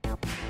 Bye.